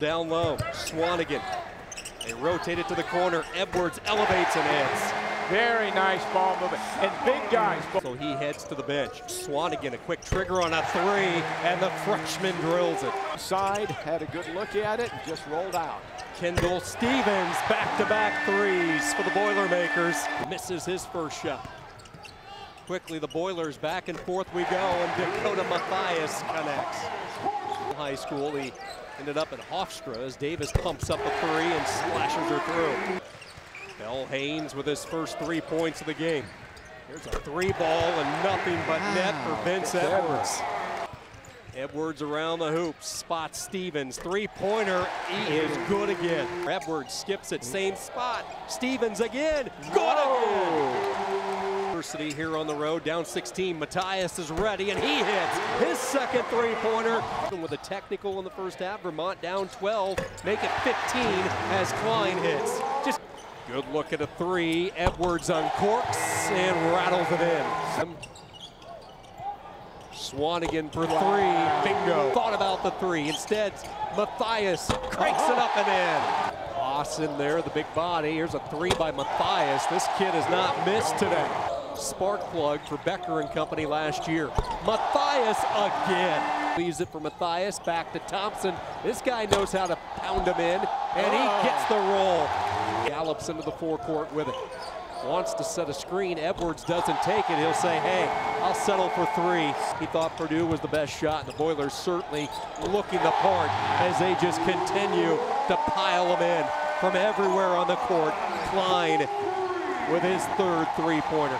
Down low, Swanigan. They rotate it to the corner. Edwards elevates and hits. Very nice ball movement. And big guys. So he heads to the bench. Swanigan, a quick trigger on a three, and the freshman drills it. Side, had a good look at it, and just rolled out. Kendall Stephens, back-to-back threes for the Boilermakers. Misses his first shot. Quickly, the Boilers back and forth we go, and Dakota Mathias connects. High school, he ended up at Hofstra as Davis pumps up a three and slashes her through. Bell Haynes with his first three points of the game. Here's a three ball and nothing but net for Vince Edwards. Edwards around the hoop, spots Stephens, three-pointer, he is good again. Edwards skips it, same spot, Stephens again, good again! University here on the road, down 16, Mathias is ready and he hits his second three-pointer. With a technical in the first half, Vermont down 12, make it 15 as Cline hits. Just good look at a three, Edwards uncorks and rattles it in. Swanigan for three. Bingo. Thought about the three. Instead, Mathias cranks it up and in. Lawson there, the big body. Here's a three by Mathias. This kid has not missed today. Spark plug for Becker and company last year. Mathias again. Leaves it for Mathias, back to Thompson. This guy knows how to pound him in, and he oh. gets the roll. Gallops into the forecourt with it wants to set a screen. Edwards doesn't take it. He'll say, hey, I'll settle for three. He thought Purdue was the best shot, and the Boilers certainly looking the part as they just continue to pile them in from everywhere on the court. Cline with his third three-pointer.